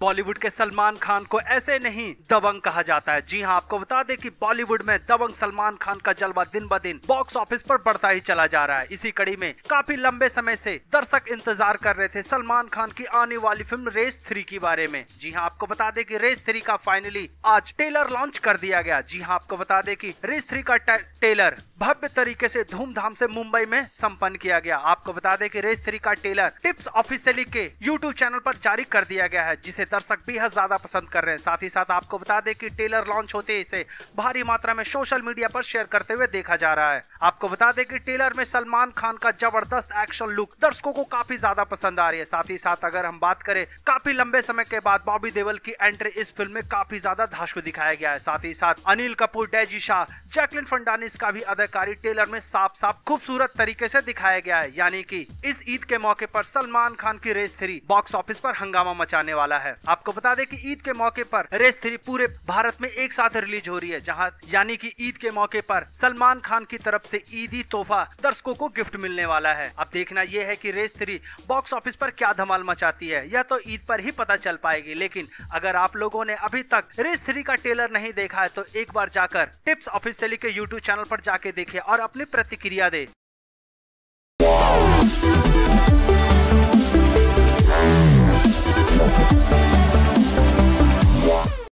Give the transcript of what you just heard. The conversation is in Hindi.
बॉलीवुड के सलमान खान को ऐसे नहीं दबंग कहा जाता है। जी हाँ आपको बता दें कि बॉलीवुड में दबंग सलमान खान का जलवा दिन ब दिन बॉक्स ऑफ़िस पर बढ़ता ही चला जा रहा है। इसी कड़ी में काफ़ी लंबे समय से दर्शक इंतज़ार कर रहे थे सलमान खान की आने वाली फ़िल्म रेस थ्री के बारे में। जी हाँ आपको बता दें कि रेस थ्री का फाइनली आज टेलर लॉन्च कर दिया गया। जी हाँ आपको बता दें कि रेस थ्री का टेलर भव्य तरीके से धूमधाम से मुंबई में संपन्न किया गया। आपको बता दें कि रेस थ्री का टेलर टिप्स ऑफिशियली के यूट्यूब चैनल पर जारी कर दिया गया है, जिसे दर्शक बेहद ज़्यादा पसंद कर रहे हैं। साथ ही साथ आपको बता दें कि टेलर लॉन्च होते ही इसे भारी मात्रा में सोशल मीडिया पर शेयर करते हुए देखा जा रहा है। आपको बता दें कि टेलर में सलमान खान का ज़बरदस्त एक्शन लुक दर्शकों को काफ़ी ज़्यादा पसंद आ रही है। साथ ही साथ अगर हम बात करें, काफ़ी लंबे समय के बाद बॉबी देवल की एंट्री इस फ़िल्म में काफ़ी ज़्यादा धाशु दिखाया गया है। साथ ही साथ अनिल कपूर, डेजी शाह, जैकलिन फंडानिस का भी अदाकारी टेलर में साफ़ साफ़ खूबसूरत तरीके से दिखाया गया है। यानी कि इस ईद के मौके पर सलमान खान की रेस थ्री बॉक्स ऑफ़िस पर हंगामा मचाने वाला है। आपको बता दें कि ईद के मौके पर रेस थ्री पूरे भारत में एक साथ रिलीज़ हो रही है, जहाँ यानी कि ईद के मौके पर सलमान खान की तरफ़ से ईदी तोहफा दर्शकों को गिफ्ट मिलने वाला है। अब देखना यह है कि रेस थ्री बॉक्स ऑफ़िस पर क्या धमाल मचाती है, यह तो ईद पर ही पता चल पाएगी, लेकिन अगर आप लोगों ने अभी तक रेस थ्री का टेलर नहीं देखा है तो एक बार जाकर टिप्स ऑफिशियली के यूट्यूब चैनल पर जाके देखिए और अपनी प्रतिक्रिया दे।